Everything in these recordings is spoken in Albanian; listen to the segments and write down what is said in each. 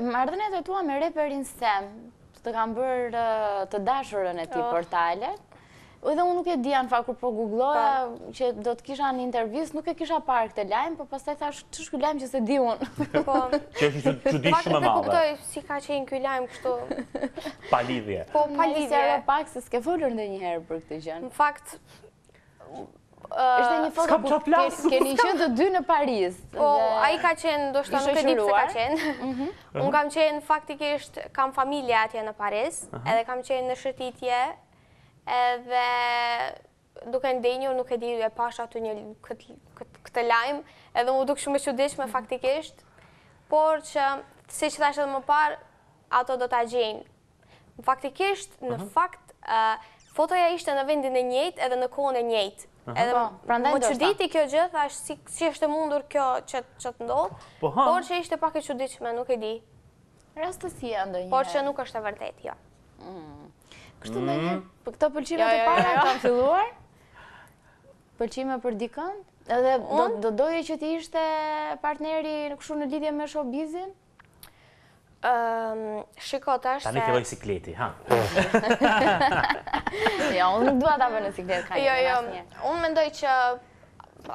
Marrëdhëniet e tua me reperin Sem, të kanë bërë të dashurën e tij oh. portalet. Edhe unë nuk e dija, në fakt kur po googloja që do të kisha një intervistë, nuk e kisha parë këtë lajm, po pastaj thashë që është ky lajm që se di unë. Po, që është çudi shumë e madhe. Pak të kuptoj si ka qenë ky lajm kështu. Pa lidhje. Po, pa lidhje. Ta nisim pak se s'ke folur ndonjëherë për këtë gjënë. Në fakt, Ishte një foto ku keni qenë të dy në Paris. Po, ai ka qenë, ndoshta nuk e di nëse ka qenë. Mhm. Unë kam qenë faktikisht, kam familje atje në Paris, edhe kam qenë në shëtitje, edhe duke ndenjur nuk e di e pashë aty këtë lajm, edhe m'u duk shumë e çuditshme mhm. faktikisht, porse, siç thashë edhe më parë, ato do ta gjejnë Faktikisht, në fakt, fotoja ishte në vendin e njëjtë edhe në kohën e njëjtë. Po, më çuditi kjo gjë, thashë, si është e mundur kjo që të ndodhë, po, por që ishte pak e çuditshme, nuk e di. Rastësia ndonjë. Por që nuk është e vërtetë, jo. Mm. Kështu ndonjë, mm. për këto pëlqime të para, jo. kanë filluar? Pëlqime për dikën? Edhe do doje që të ishte partneri kështu në lidhje me showbizin? Shiko të është se... Tani filloi sikleti, ha? Jo, unë nuk dua të të vë në siklet, ka jo, një jo, një. Unë mendoj që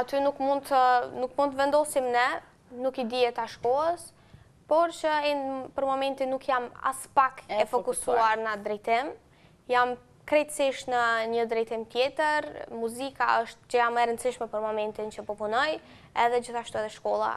aty nuk mund të, nuk mund të vendosim ne, nuk i dihet asnjë kohe, por që për momentin nuk jam aspak e fokusuar në atë drejtim. Jam krejtësisht në një drejtim tjetër, muzika është gjëja më e rëndësishme për momentin që po punoj, edhe gjithashtu edhe shkolla.